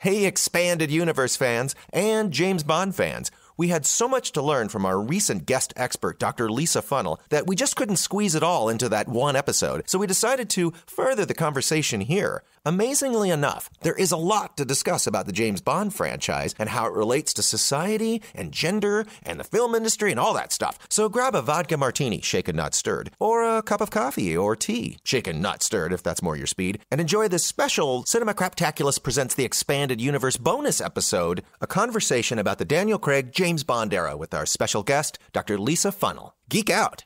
Hey, Expanded Universe fans and James Bond fans. We had so much to learn from our recent guest expert, Dr. Lisa Funnell, that we just couldn't squeeze it all into that one episode, so we decided to further the conversation here. Amazingly enough, there is a lot to discuss about the James Bond franchise and how it relates to society and gender and the film industry and all that stuff. So grab a vodka martini, shaken not stirred, or a cup of coffee or tea, shaken not stirred if that's more your speed, and enjoy this special Cinema Craptaculus presents the Expanded Universe bonus episode, a conversation about the Daniel Craig James Bond era with our special guest, Dr. Lisa Funnell. Geek out!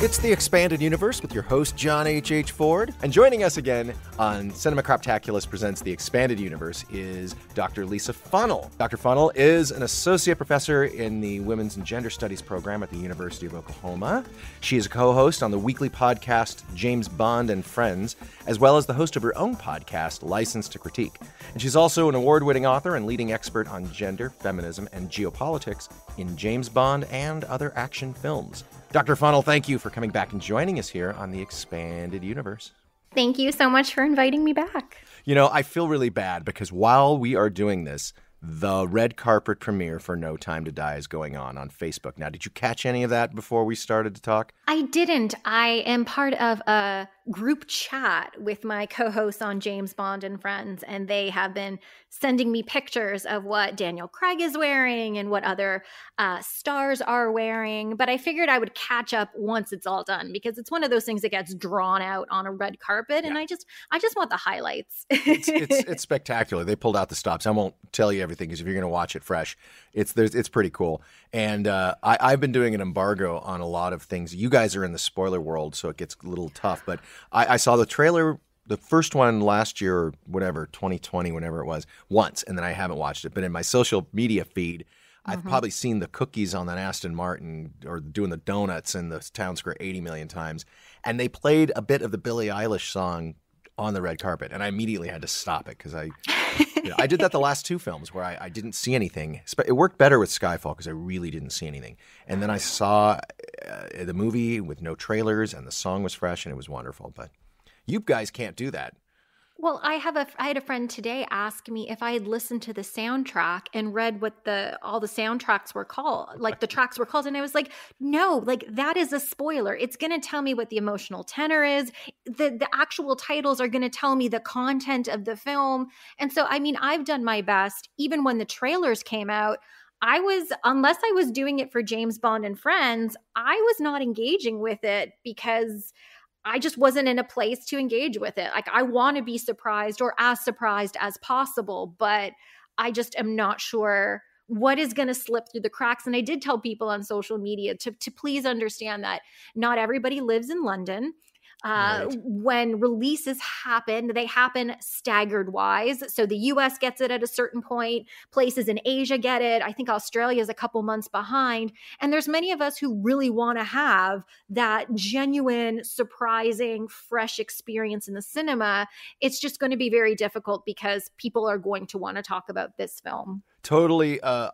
It's the Expanded Universe with your host, John H.H. H. Ford. And joining us again on Cinema Craptaculus Presents the Expanded Universe is Dr. Lisa Funnell. Dr. Funnell is an associate professor in the Women's and Gender Studies program at the University of Oklahoma. She is a co host on the weekly podcast James Bond and Friends, as well as the host of her own podcast, License to Critique. And she's also an award winning author and leading expert on gender, feminism, and geopolitics in James Bond and other action films. Dr. Funnell, thank you for coming back and joining us here on the Expanded Universe. Thank you so much for inviting me back. You know, I feel really bad because while we are doing this, the red carpet premiere for No Time to Die is going on on Facebook. Now, did you catch any of that before we started to talk? I didn't. I am part of a group chat with my co hosts on James Bond and Friends, and they have been sending me pictures of what Daniel Craig is wearing and what other uh, stars are wearing. But I figured I would catch up once it's all done because it's one of those things that gets drawn out on a red carpet, yeah. and I just I just want the highlights. it's, it's, it's spectacular. They pulled out the stops. I won't tell you everything because if you're going to watch it fresh, it's there's it's pretty cool. And uh, I, I've been doing an embargo on a lot of things. You guys are in the spoiler world, so it gets a little tough. But I, I saw the trailer the first one last year or whatever 2020 whenever it was once and then i haven't watched it but in my social media feed i've mm-hmm. probably seen the cookies on that aston martin or doing the donuts in the town square 80 million times and they played a bit of the billie eilish song on the red carpet and i immediately had to stop it because i you know, i did that the last two films where I, I didn't see anything it worked better with skyfall because i really didn't see anything and then i saw uh, the movie with no trailers and the song was fresh and it was wonderful but you guys can't do that. Well, I have a I had a friend today ask me if I had listened to the soundtrack and read what the all the soundtracks were called, like the tracks were called and I was like, "No, like that is a spoiler. It's going to tell me what the emotional tenor is. The the actual titles are going to tell me the content of the film." And so I mean, I've done my best even when the trailers came out. I was, unless I was doing it for James Bond and Friends, I was not engaging with it because I just wasn't in a place to engage with it. Like I want to be surprised or as surprised as possible, but I just am not sure what is going to slip through the cracks. And I did tell people on social media to, to please understand that not everybody lives in London. Uh, right. When releases happen, they happen staggered wise. So the US gets it at a certain point, places in Asia get it. I think Australia is a couple months behind. And there's many of us who really want to have that genuine, surprising, fresh experience in the cinema. It's just going to be very difficult because people are going to want to talk about this film. Totally uh,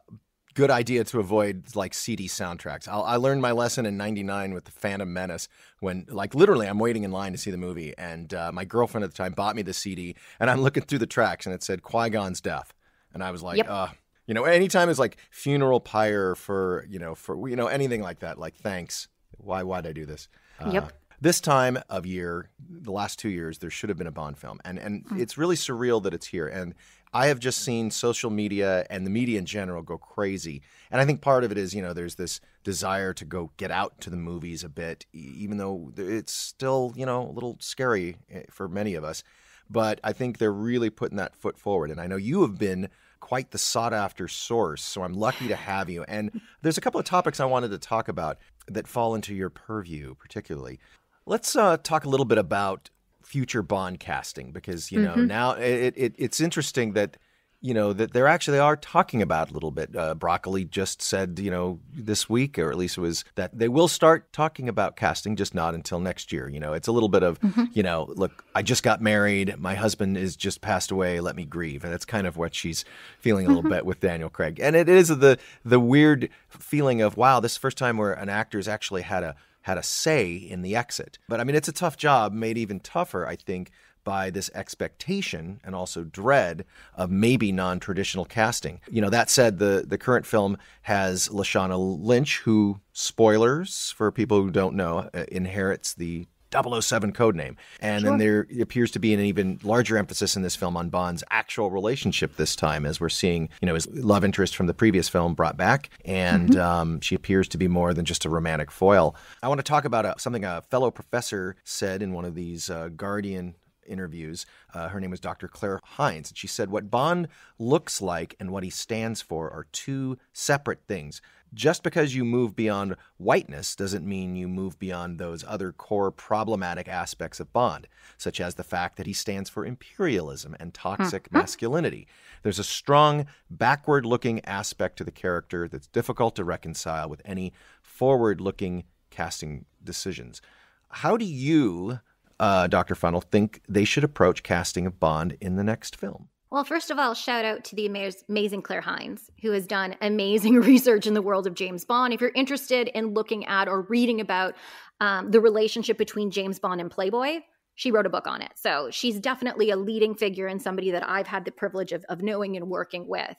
good idea to avoid like CD soundtracks. I'll, i learned my lesson in '99 with the Phantom Menace when, like, literally, I'm waiting in line to see the movie, and uh, my girlfriend at the time bought me the CD, and I'm looking through the tracks, and it said Qui Gon's death, and I was like, yep. uh, you know, anytime it's like funeral pyre for, you know, for you know anything like that, like thanks. Why? Why'd I do this? Uh, yep this time of year, the last two years, there should have been a Bond film, and and mm. it's really surreal that it's here. And I have just seen social media and the media in general go crazy. And I think part of it is, you know, there's this desire to go get out to the movies a bit, even though it's still, you know, a little scary eh, for many of us. But I think they're really putting that foot forward. And I know you have been quite the sought after source, so I'm lucky to have you. And there's a couple of topics I wanted to talk about that fall into your purview, particularly. Let's uh, talk a little bit about future Bond casting because you know mm-hmm. now it, it, it's interesting that you know that they're actually are talking about a little bit. Uh, Broccoli just said you know this week, or at least it was that they will start talking about casting, just not until next year. You know, it's a little bit of mm-hmm. you know, look, I just got married, my husband is just passed away, let me grieve, and that's kind of what she's feeling a little mm-hmm. bit with Daniel Craig, and it is the the weird feeling of wow, this is the first time where an actor has actually had a had a say in the exit. But I mean, it's a tough job, made even tougher, I think, by this expectation and also dread of maybe non-traditional casting. You know, that said, the the current film has Lashana Lynch, who spoilers for people who don't know, uh, inherits the 007 code name. And sure. then there appears to be an even larger emphasis in this film on Bond's actual relationship this time, as we're seeing, you know, his love interest from the previous film brought back. And mm-hmm. um, she appears to be more than just a romantic foil. I want to talk about uh, something a fellow professor said in one of these uh, Guardian interviews. Uh, her name was Dr. Claire Hines. And she said, What Bond looks like and what he stands for are two separate things. Just because you move beyond whiteness doesn't mean you move beyond those other core problematic aspects of Bond, such as the fact that he stands for imperialism and toxic mm-hmm. masculinity. There's a strong backward looking aspect to the character that's difficult to reconcile with any forward looking casting decisions. How do you uh, Dr. Funnell think they should approach casting of Bond in the next film? Well, first of all, shout out to the amazing Claire Hines, who has done amazing research in the world of James Bond. If you're interested in looking at or reading about um, the relationship between James Bond and Playboy, she wrote a book on it. So she's definitely a leading figure and somebody that I've had the privilege of, of knowing and working with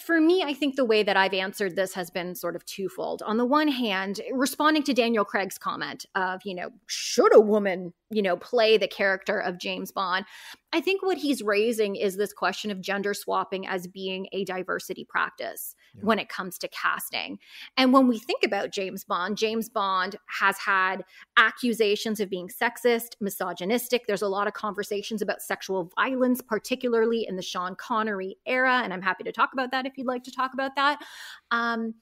for me, I think the way that I've answered this has been sort of twofold. On the one hand, responding to Daniel Craig's comment of, you know, should a woman, you know, play the character of James Bond? I think what he's raising is this question of gender swapping as being a diversity practice yeah. when it comes to casting. And when we think about James Bond, James Bond has had accusations of being sexist, misogynistic. There's a lot of conversations about sexual violence, particularly in the Sean Connery era. And I'm happy to talk about that if you'd like to talk about that. Um,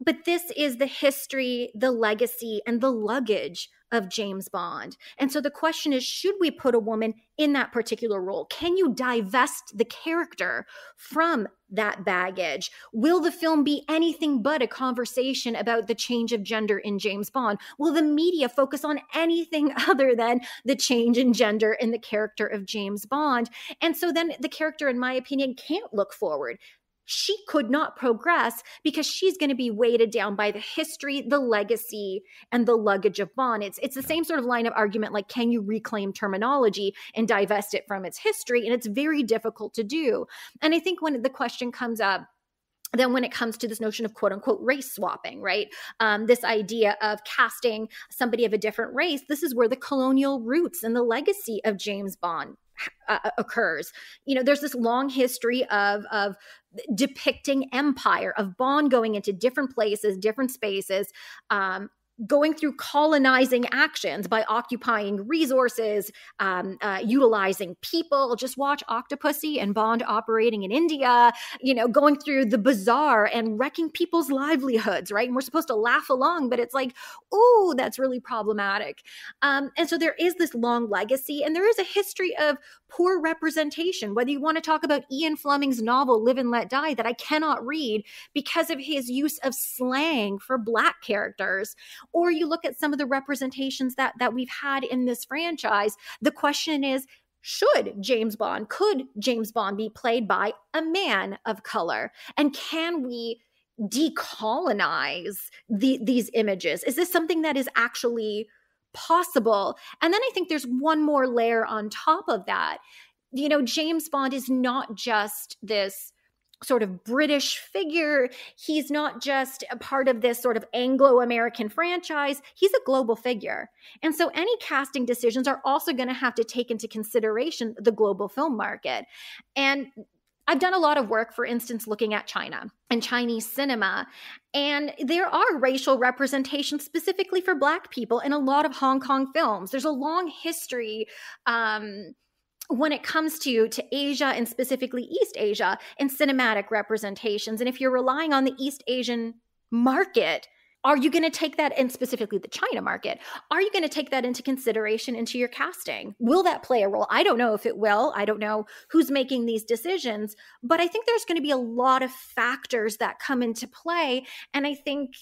but this is the history, the legacy, and the luggage of James Bond. And so the question is should we put a woman in that particular role? Can you divest the character from that baggage? Will the film be anything but a conversation about the change of gender in James Bond? Will the media focus on anything other than the change in gender in the character of James Bond? And so then the character, in my opinion, can't look forward she could not progress because she's going to be weighted down by the history, the legacy, and the luggage of Bond. It's it's the same sort of line of argument like can you reclaim terminology and divest it from its history? And it's very difficult to do. And I think when the question comes up then when it comes to this notion of quote unquote race swapping right um, this idea of casting somebody of a different race this is where the colonial roots and the legacy of james bond uh, occurs. You know there's this long history of of depicting empire of bond going into different places different spaces um, going through colonizing actions by occupying resources, um, uh, utilizing people. Just watch Octopussy and Bond operating in India, you know, going through the bazaar and wrecking people's livelihoods, right? And we're supposed to laugh along, but it's like, oh, that's really problematic. Um, and so there is this long legacy, and there is a history of poor representation. Whether you want to talk about Ian Fleming's novel, Live and Let Die, that I cannot read because of his use of slang for Black characters or you look at some of the representations that that we've had in this franchise the question is should James Bond could James Bond be played by a man of color? And can we decolonize the, these images? Is this something that is actually possible? And then i think there's one more layer on top of that. You know james bond is not just this sort of British figure. He's not just a part of this sort of Anglo American franchise, he's a global figure. And so any casting decisions are also going to have to take into consideration the global film market. And I've done a lot of work, for instance, looking at China and Chinese cinema. And there are racial representations specifically for Black people in a lot of Hong Kong films. There's a long history. Um, when it comes to to Asia and specifically East Asia and cinematic representations. And if you're relying on the East Asian market are you going to take that and specifically the China market are you going to take that into consideration into your casting? Will that play a role? I don't know if it will. I don't know who's making these decisions but I think there's going to be a lot of factors that come into play. And I think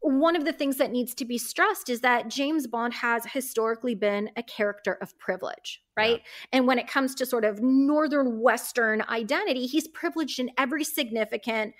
one of the things that needs to be stressed is that James Bond has historically been a character of privilege, right? Yeah. And when it comes to sort of northern western identity, he's privileged in every significant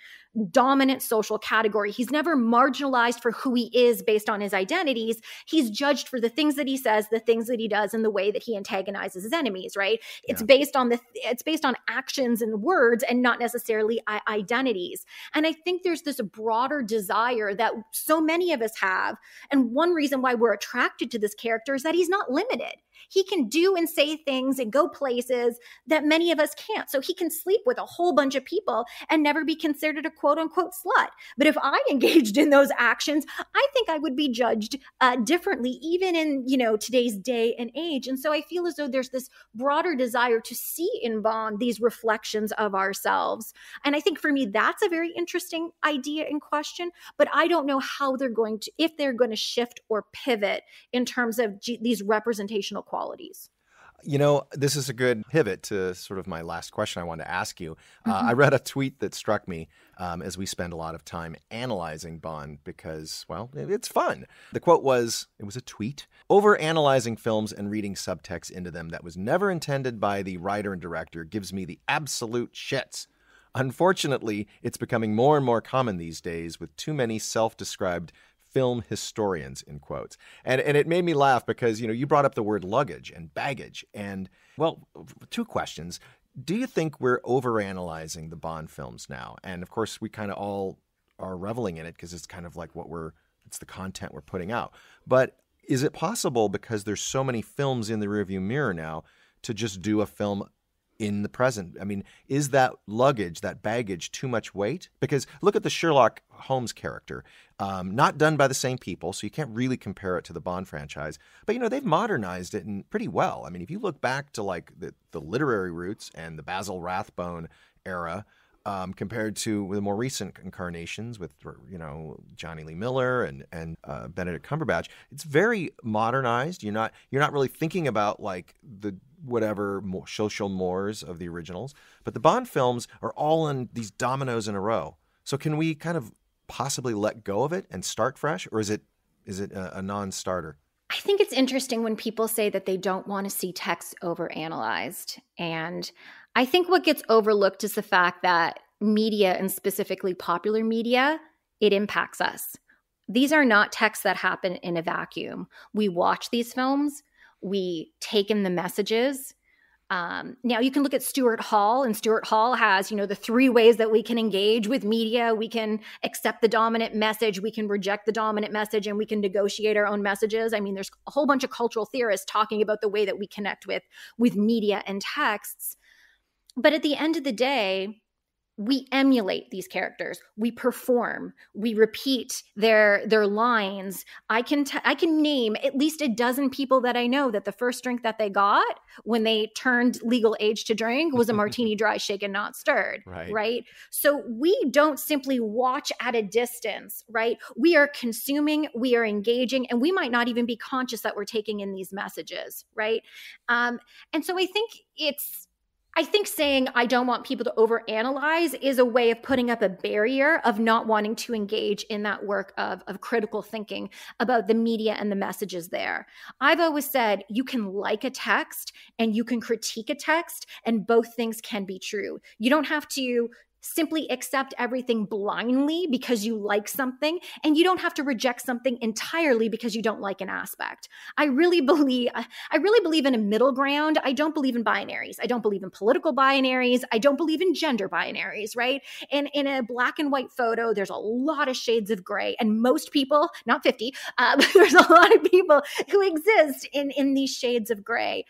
dominant social category. He's never marginalized for who he is based on his identities. He's judged for the things that he says, the things that he does, and the way that he antagonizes his enemies, right? Yeah. It's based on the it's based on actions and words and not necessarily uh, identities. And I think there's this broader desire that so many of us have. And one reason why we're attracted to this character is that he's not limited he can do and say things and go places that many of us can't. So he can sleep with a whole bunch of people and never be considered a quote unquote slut. But if I engaged in those actions, I think I would be judged uh, differently, even in you know today's day and age. And so I feel as though there's this broader desire to see in Bond these reflections of ourselves. And I think for me, that's a very interesting idea and question. But I don't know how they're going to, if they're going to shift or pivot in terms of G- these representational qualities. You know, this is a good pivot to sort of my last question I wanted to ask you. Uh, mm-hmm. I read a tweet that struck me um, as we spend a lot of time analyzing Bond because, well, it's fun. The quote was it was a tweet over analyzing films and reading subtext into them that was never intended by the writer and director gives me the absolute shits. Unfortunately, it's becoming more and more common these days with too many self described film historians in quotes. And and it made me laugh because you know you brought up the word luggage and baggage. And well two questions. Do you think we're overanalyzing the bond films now? And of course we kind of all are reveling in it because it's kind of like what we're it's the content we're putting out. But is it possible because there's so many films in the rearview mirror now to just do a film in the present. I mean, is that luggage, that baggage, too much weight? Because look at the Sherlock Holmes character, um, not done by the same people, so you can't really compare it to the Bond franchise. But you know, they've modernized it and pretty well. I mean, if you look back to like the, the literary roots and the Basil Rathbone era. Um, compared to the more recent incarnations with you know Jonny Lee Miller and and uh, Benedict Cumberbatch, it's very modernized. You're not you're not really thinking about like the whatever social mores of the originals. But the Bond films are all in these dominoes in a row. So can we kind of possibly let go of it and start fresh, or is it is it a, a non-starter? I think it's interesting when people say that they don't want to see text overanalyzed. And I think what gets overlooked is the fact that media and specifically popular media, it impacts us. These are not texts that happen in a vacuum. We watch these films, we take in the messages. Um, now you can look at Stuart Hall, and Stuart Hall has, you know, the three ways that we can engage with media. We can accept the dominant message, we can reject the dominant message, and we can negotiate our own messages. I mean, there's a whole bunch of cultural theorists talking about the way that we connect with with media and texts. But at the end of the day, we emulate these characters. We perform. We repeat their their lines. I can t- I can name at least a dozen people that i know that the first drink that they got when they turned legal age to drink was a martini dry shaken not stirred right. right? So we don't simply watch at a distance right? We are consuming we are engaging and we might not even be conscious that we're taking in these messages right? Um, and so i think it's I think saying I don't want people to overanalyze is a way of putting up a barrier of not wanting to engage in that work of, of critical thinking about the media and the messages there. I've always said you can like a text and you can critique a text, and both things can be true. You don't have to simply accept everything blindly because you like something and you don't have to reject something entirely because you don't like an aspect. I really believe I really believe in a middle ground. I don't believe in binaries. I don't believe in political binaries. I don't believe in gender binaries, right? And in a black and white photo, there's a lot of shades of gray and most people, not 50, uh, there's a lot of people who exist in in these shades of gray.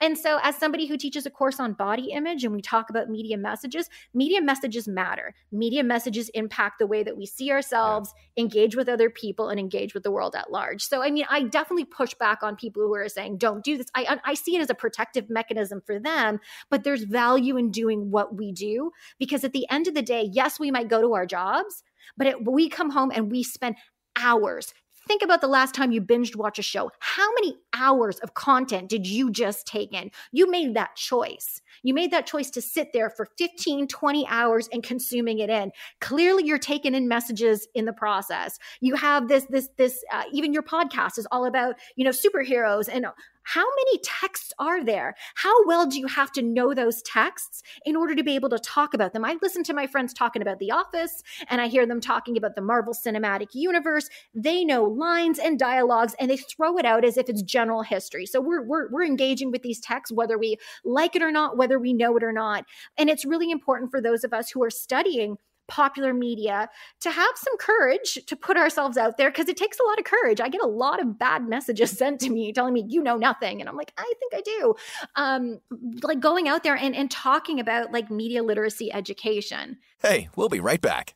And so, as somebody who teaches a course on body image and we talk about media messages, media messages matter. Media messages impact the way that we see ourselves, yeah. engage with other people, and engage with the world at large. So, I mean, I definitely push back on people who are saying, don't do this. I, I see it as a protective mechanism for them, but there's value in doing what we do because at the end of the day, yes, we might go to our jobs, but it, we come home and we spend hours Think about the last time you binged watch a show. How many hours of content did you just take in? You made that choice. You made that choice to sit there for 15, 20 hours and consuming it in. Clearly you're taking in messages in the process. You have this this this uh, even your podcast is all about, you know, superheroes and how many texts are there? How well do you have to know those texts in order to be able to talk about them? I listen to my friends talking about The Office and I hear them talking about the Marvel Cinematic Universe. They know lines and dialogues and they throw it out as if it's general history. So we're, we're, we're engaging with these texts, whether we like it or not, whether we know it or not. And it's really important for those of us who are studying popular media to have some courage to put ourselves out there because it takes a lot of courage. I get a lot of bad messages sent to me telling me you know nothing. And I'm like, I think I do. Um, like going out there and, and talking about like media literacy education. Hey, we'll be right back.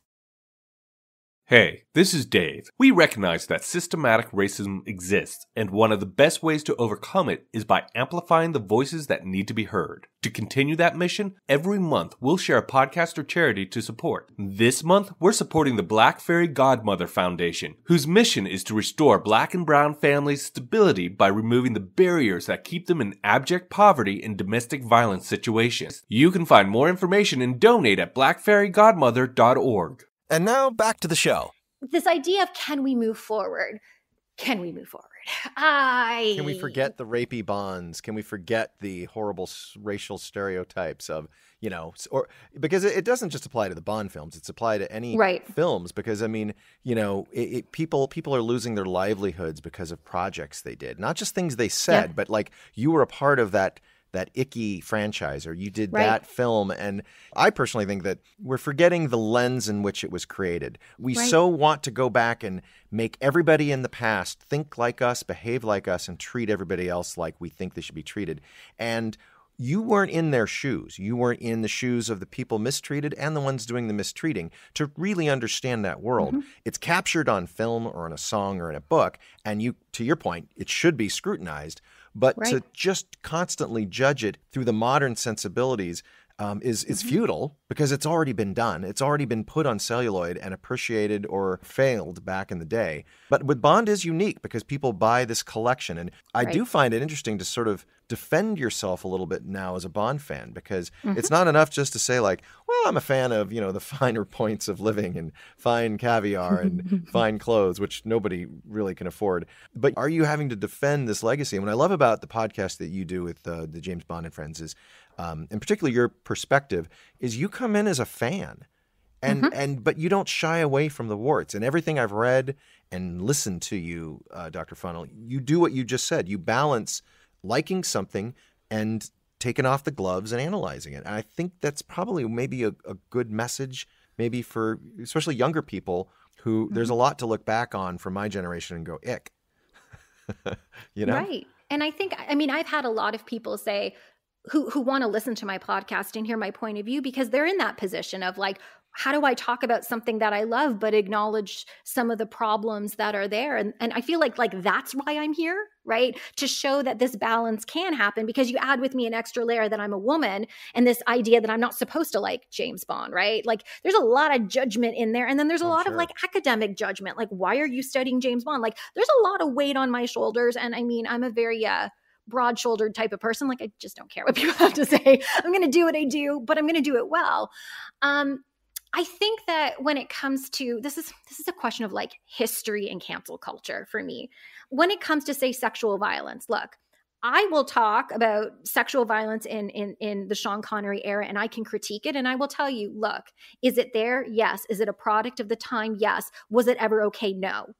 Hey, this is Dave. We recognize that systematic racism exists, and one of the best ways to overcome it is by amplifying the voices that need to be heard. To continue that mission, every month we'll share a podcast or charity to support. This month, we're supporting the Black Fairy Godmother Foundation, whose mission is to restore black and brown families' stability by removing the barriers that keep them in abject poverty and domestic violence situations. You can find more information and donate at blackfairygodmother.org. And now back to the show. This idea of can we move forward? Can we move forward? I Can we forget the rapey bonds? Can we forget the horrible racial stereotypes of you know, or because it, doesn't just apply to the Bond films; it's applied to any right. films. Because I mean, you know, it, it, people people are losing their livelihoods because of projects they did, not just things they said, yeah. but like you were a part of that that icky franchise or you did right. that film and i personally think that we're forgetting the lens in which it was created we right. so want to go back and make everybody in the past think like us behave like us and treat everybody else like we think they should be treated and you weren't in their shoes. You weren't in the shoes of the people mistreated and the ones doing the mistreating to really understand that world. Mm-hmm. It's captured on film or in a song or in a book, and you, to your point, it should be scrutinized. But right. to just constantly judge it through the modern sensibilities um, is is mm-hmm. futile because it's already been done. It's already been put on celluloid and appreciated or failed back in the day. But with Bond is unique because people buy this collection, and I right. do find it interesting to sort of defend yourself a little bit now as a Bond fan because mm-hmm. it's not enough just to say like, well, I'm a fan of you know the finer points of living and fine caviar and fine clothes, which nobody really can afford. But are you having to defend this legacy? And what I love about the podcast that you do with uh, the James Bond and Friends is um, and particularly your perspective, is you come in as a fan. And, mm-hmm. and but you don't shy away from the warts and everything I've read and listened to you, uh, Dr. Funnell. You do what you just said. You balance liking something and taking off the gloves and analyzing it. And I think that's probably maybe a, a good message, maybe for especially younger people who mm-hmm. there's a lot to look back on from my generation and go ick. you know, right? And I think I mean I've had a lot of people say, who who want to listen to my podcast and hear my point of view because they're in that position of like how do I talk about something that I love but acknowledge some of the problems that are there? And and I feel like like that's why I'm here right? To show that this balance can happen because you add with me an extra layer that I'm a woman and this idea that I'm not supposed to like James Bond right? Like there's a lot of judgment in there and then there's a oh, lot sure. of like academic judgment. Like why are you studying James Bond? Like there's a lot of weight on my shoulders and I mean I'm a very uh broad shouldered type of person. Like, I just don't care what people have to say. I'm going to do what I do, but I'm going to do it well. Um, I think that when it comes to this is this is a question of like history and cancel culture for me. When it comes to say sexual violence, look, I will talk about sexual violence in in in the Sean Connery era and I can critique it and I will tell you, look, is it there? Yes. Is it a product of the time? Yes. Was it ever okay? No.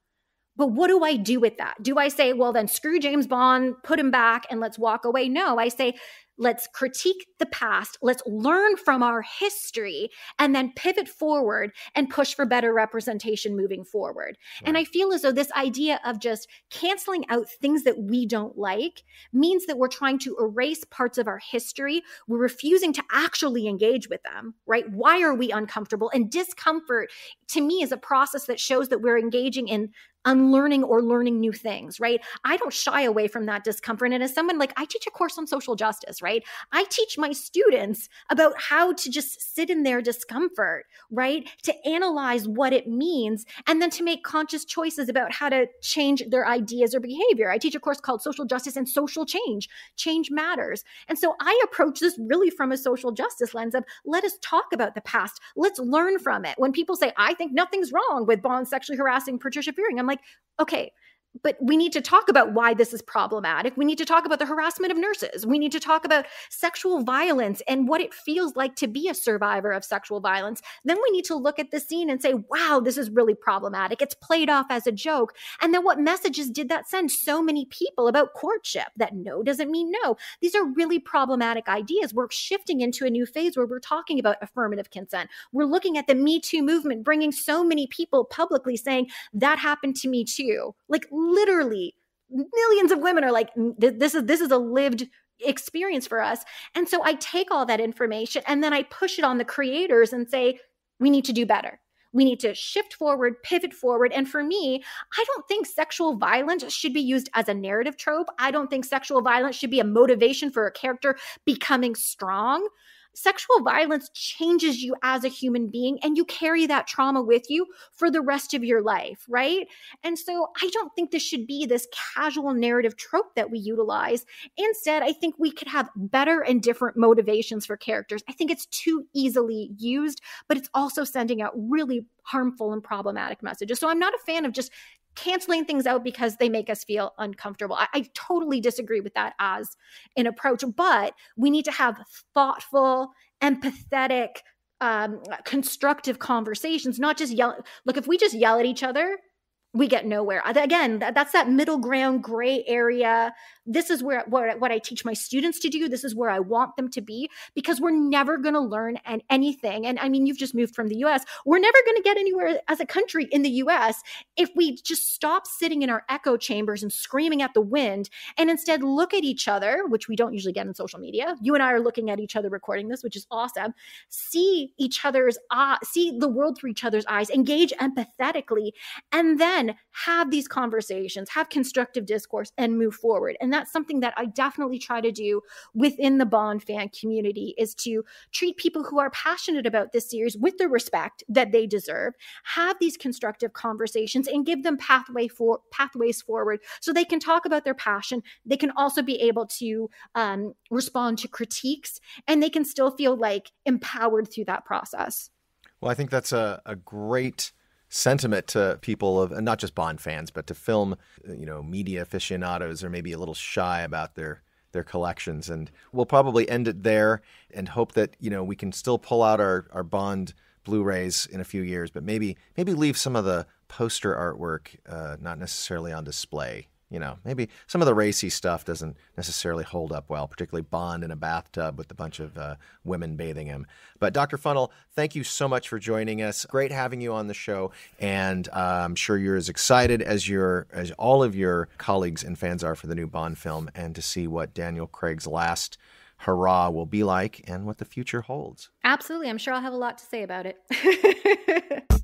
But what do I do with that? Do I say, well, then screw James Bond, put him back, and let's walk away? No, I say, let's critique the past, let's learn from our history, and then pivot forward and push for better representation moving forward. Right. And I feel as though this idea of just canceling out things that we don't like means that we're trying to erase parts of our history. We're refusing to actually engage with them, right? Why are we uncomfortable? And discomfort to me is a process that shows that we're engaging in unlearning or learning new things, right? I don't shy away from that discomfort. And as someone like I teach a course on social justice, right? I teach my students about how to just sit in their discomfort, right? To analyze what it means and then to make conscious choices about how to change their ideas or behavior. I teach a course called Social Justice and Social Change. Change matters. And so I approach this really from a social justice lens of let us talk about the past. Let's learn from it. When people say, I think nothing's wrong with Bond sexually harassing Patricia Fearing, I'm like, okay, but we need to talk about why this is problematic. We need to talk about the harassment of nurses. We need to talk about sexual violence and what it feels like to be a survivor of sexual violence. Then we need to look at the scene and say, wow, this is really problematic. It's played off as a joke. And then what messages did that send so many people about courtship that no doesn't mean no? These are really problematic ideas. We're shifting into a new phase where we're talking about affirmative consent. We're looking at the Me Too movement, bringing so many people publicly saying, that happened to me too. Like, literally millions of women are like this is this is a lived experience for us. And so i take all that information and then i push it on the creators and say we need to do better. We need to shift forward pivot forward. And for me i don't think sexual violence should be used as a narrative trope. I don't think sexual violence should be a motivation for a character becoming strong sexual violence changes you as a human being and you carry that trauma with you for the rest of your life, right? And so I don't think this should be this casual narrative trope that we utilize. Instead, I think we could have better and different motivations for characters. I think it's too easily used, but it's also sending out really harmful and problematic messages. So I'm not a fan of just canceling things out because they make us feel uncomfortable. I, I, totally disagree with that as an approach, but we need to have thoughtful, empathetic, um, constructive conversations, not just yell. Look, if we just yell at each other, we get nowhere. Again, that's that middle ground gray area this is where what, I teach my students to do. This is where I want them to be because we're never going to learn and anything. And I mean, you've just moved from the US. We're never going to get anywhere as a country in the US if we just stop sitting in our echo chambers and screaming at the wind and instead look at each other, which we don't usually get in social media. You and I are looking at each other recording this, which is awesome. See each other's uh, see the world through each other's eyes, engage empathetically, and then have these conversations, have constructive discourse, and move forward. And that's something that I definitely try to do within the Bond fan community is to treat people who are passionate about this series with the respect that they deserve, have these constructive conversations and give them pathway for pathways forward so they can talk about their passion. They can also be able to um, respond to critiques and they can still feel like empowered through that process. Well, I think that's a, a great sentiment to people of not just Bond fans, but to film, you know, media aficionados are maybe a little shy about their their collections. And we'll probably end it there and hope that, you know, we can still pull out our, our Bond Blu-rays in a few years, but maybe maybe leave some of the poster artwork uh, not necessarily on display you know, maybe some of the racy stuff doesn't necessarily hold up well, particularly Bond in a bathtub with a bunch of uh, women bathing him. But Dr. Funnell, thank you so much for joining us. Great having you on the show, and uh, I'm sure you're as excited as your as all of your colleagues and fans are for the new Bond film, and to see what Daniel Craig's last hurrah will be like and what the future holds. Absolutely, I'm sure I'll have a lot to say about it.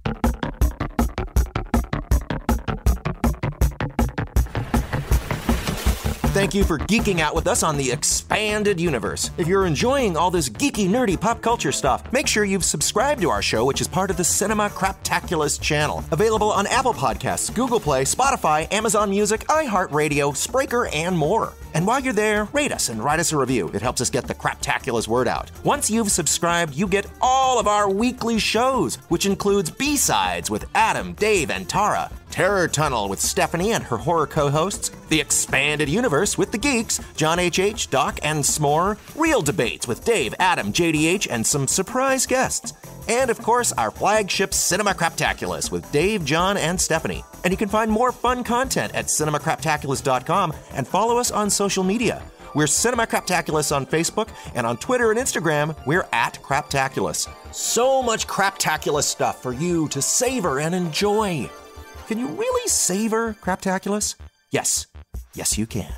Thank you for geeking out with us on the expanded universe. If you're enjoying all this geeky, nerdy pop culture stuff, make sure you've subscribed to our show, which is part of the Cinema Craptaculus channel. Available on Apple Podcasts, Google Play, Spotify, Amazon Music, iHeartRadio, Spreaker, and more. And while you're there, rate us and write us a review. It helps us get the Craptaculus word out. Once you've subscribed, you get all of our weekly shows, which includes B-Sides with Adam, Dave, and Tara, Terror Tunnel with Stephanie and her horror co-hosts, The Expanded Universe with the Geeks, John H.H., Doc, and S'more, Real Debates with Dave, Adam, JDH, and some surprise guests. And of course, our flagship Cinema Craptaculus with Dave, John, and Stephanie. And you can find more fun content at cinemacraptaculus.com and follow us on social media. We're Cinema Craptaculus on Facebook, and on Twitter and Instagram, we're at Craptaculus. So much Craptaculus stuff for you to savor and enjoy. Can you really savor Craptaculus? Yes. Yes, you can.